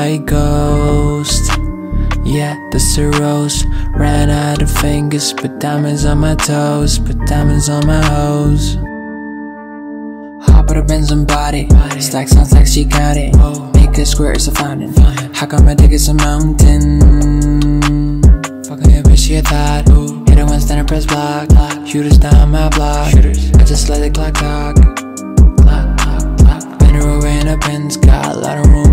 white ghost. Yeah, that's a rose. Ran out of fingers, put diamonds on my toes, put diamonds on my hose. Hop out of Benz and body. Stack sounds like she got it. Make a square, it's a fountain. How come my dick is a mountain? Fucking your bitch, she. Hit it once, then I press block. Shooters down my block. I just let the clock talk. Clock, clock, clock. Over in a Benz. Got a lot of room,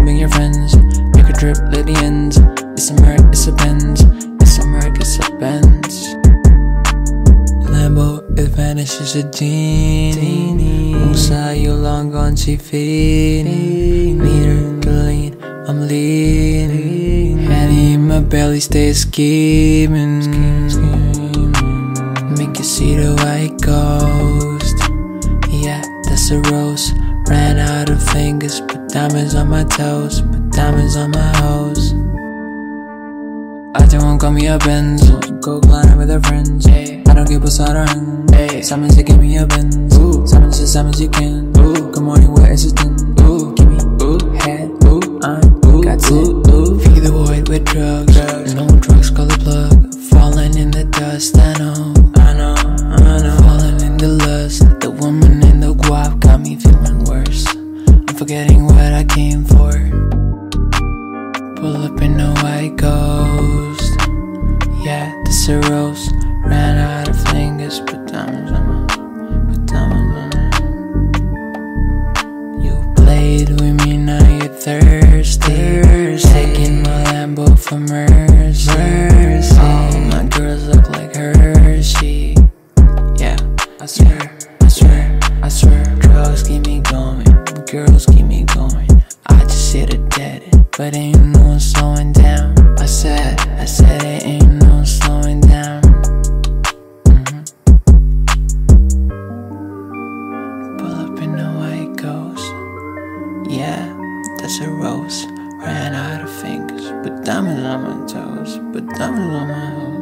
vanishes a genie. Musa, you long gone. Meter to lean, I'm leaning. Henny in my belly, stay scheming. Make you see the white ghost. Yeah, that's a rose. Ran out of fingers, put diamonds on my toes, put diamonds on my hose. I just won't call me a Benz. Go climbing with her friends. I don't give a siren. Hey. Simon said, give me a Benz. Ooh. Simon said, Simon said, you can. Ooh. Good morning, where is it then? Ooh. Give me ooh. head. Ooh. I'm ooh. got it. Ooh. Feed the void with drugs. drugs. No drugs, call the plug. Falling in the dust. I know. I know. I know. Falling in the lust. The woman in the guap got me feeling worse. I'm forgetting what I came for. Pull up in a white ghost. Yeah, this a rose. Ran out of fingers, put diamonds on my, put diamonds on my. You played with me, now you're thirsty. Taking my Lambo for mercy. All my girls look like Hershey. Yeah, I swear, I swear, I swear. Drugs keep me going, girls keep me going. I just hit a dead end, but ain't no slowing down. I said, I said a rose. Ran out of fingers, but diamonds on my toes, but diamonds on my hose.